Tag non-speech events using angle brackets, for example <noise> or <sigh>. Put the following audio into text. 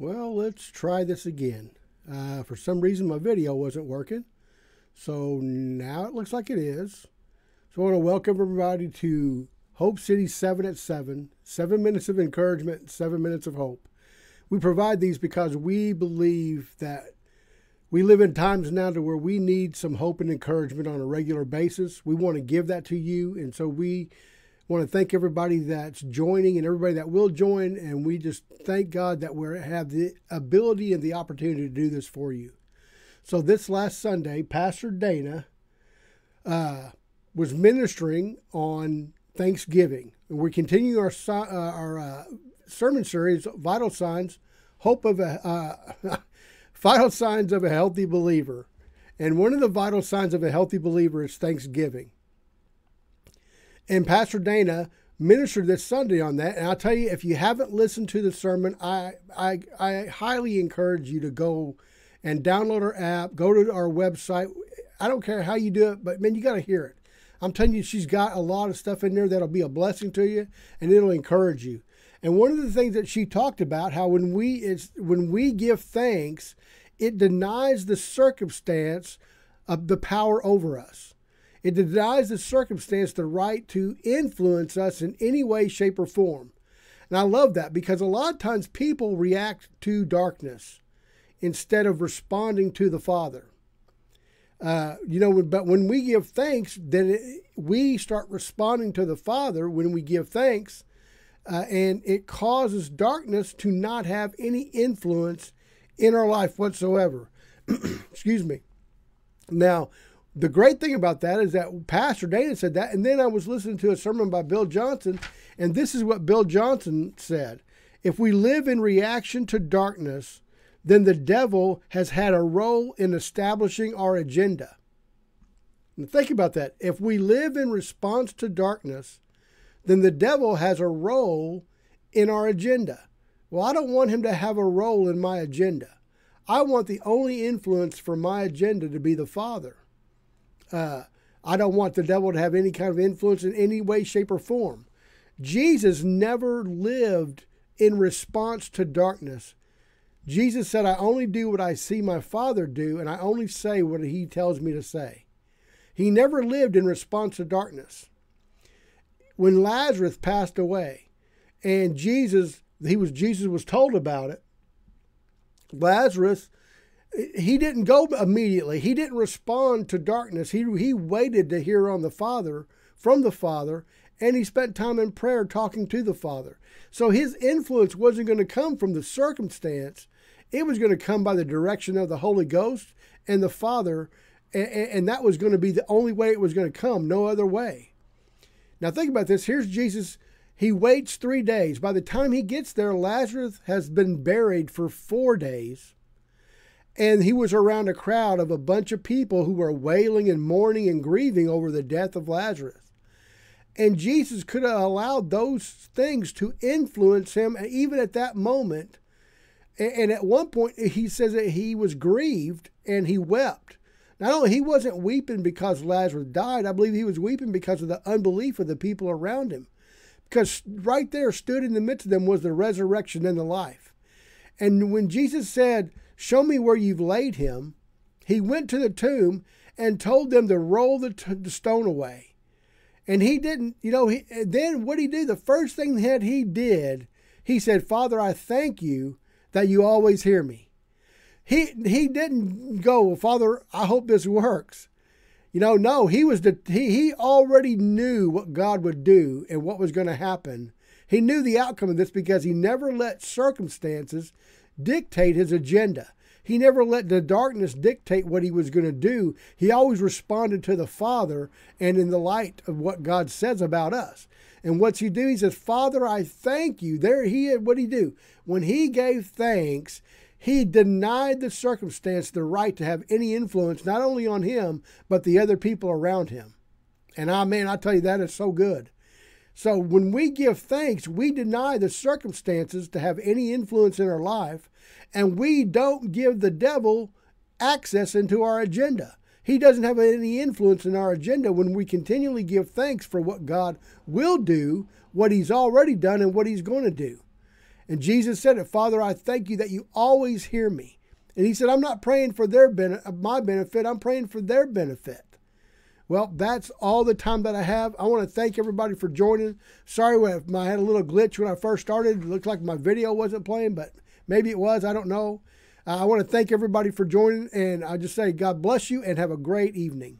Well, let's try this again. Uh, for some reason, my video wasn't working. So now it looks like it is. So I want to welcome everybody to Hope City 7 at 7, 7 minutes of encouragement, 7 minutes of hope. We provide these because we believe that we live in times now to where we need some hope and encouragement on a regular basis. We want to give that to you. And so we want to thank everybody that's joining and everybody that will join. And we just thank God that we have the ability and the opportunity to do this for you. So this last Sunday, Pastor Dana uh, was ministering on Thanksgiving. And we're continuing our, uh, our uh, sermon series, Vital Signs, Hope of a, uh, <laughs> Vital Signs of a Healthy Believer. And one of the vital signs of a healthy believer is Thanksgiving. And Pastor Dana ministered this Sunday on that. And I'll tell you, if you haven't listened to the sermon, I, I, I highly encourage you to go and download our app, go to our website. I don't care how you do it, but man, you got to hear it. I'm telling you, she's got a lot of stuff in there that'll be a blessing to you and it'll encourage you. And one of the things that she talked about how when we it's when we give thanks, it denies the circumstance of the power over us. It denies the circumstance the right to influence us in any way, shape, or form. And I love that because a lot of times people react to darkness instead of responding to the Father. Uh, you know, but when we give thanks, then it, we start responding to the Father when we give thanks, uh, and it causes darkness to not have any influence in our life whatsoever. <clears throat> Excuse me. Now, the great thing about that is that Pastor Dana said that, and then I was listening to a sermon by Bill Johnson, and this is what Bill Johnson said: If we live in reaction to darkness, then the devil has had a role in establishing our agenda. Think about that. If we live in response to darkness, then the devil has a role in our agenda. Well, I don't want him to have a role in my agenda. I want the only influence for my agenda to be the Father. Uh, I don't want the devil to have any kind of influence in any way, shape, or form. Jesus never lived in response to darkness. Jesus said, I only do what I see my Father do, and I only say what he tells me to say. He never lived in response to darkness. When Lazarus passed away, and Jesus, he was Jesus was told about it, Lazarus he didn't go immediately. He didn't respond to darkness. He, he waited to hear on the Father, from the Father, and he spent time in prayer talking to the Father. So his influence wasn't going to come from the circumstance, it was going to come by the direction of the Holy Ghost and the Father, and, and that was going to be the only way it was going to come, no other way. Now, think about this. Here's Jesus. He waits three days. By the time he gets there, Lazarus has been buried for four days and he was around a crowd of a bunch of people who were wailing and mourning and grieving over the death of Lazarus. And Jesus could have allowed those things to influence him even at that moment. And at one point, he says that he was grieved and he wept. Not only he wasn't weeping because Lazarus died, I believe he was weeping because of the unbelief of the people around him. Because right there, stood in the midst of them, was the resurrection and the life. And when Jesus said, Show me where you've laid him. He went to the tomb and told them to roll the, t- the stone away. And he didn't, you know, he, then what did he do? The first thing that he did, he said, Father, I thank you that you always hear me. He, he didn't go, Father, I hope this works. You know, no, he was the, he, he already knew what God would do and what was going to happen. He knew the outcome of this because he never let circumstances dictate his agenda. He never let the darkness dictate what he was going to do. He always responded to the Father and in the light of what God says about us. And what's he do? He says, Father, I thank you. There he is. what did he do? When he gave thanks, he denied the circumstance the right to have any influence, not only on him, but the other people around him. And I man, I tell you, that is so good. So when we give thanks, we deny the circumstances to have any influence in our life, and we don't give the devil access into our agenda. He doesn't have any influence in our agenda when we continually give thanks for what God will do, what He's already done, and what He's going to do. And Jesus said it, Father, I thank you that you always hear me. And he said, I'm not praying for their ben- my benefit, I'm praying for their benefit. Well, that's all the time that I have. I want to thank everybody for joining. Sorry if I had a little glitch when I first started. It looked like my video wasn't playing, but maybe it was. I don't know. Uh, I want to thank everybody for joining, and I just say God bless you and have a great evening.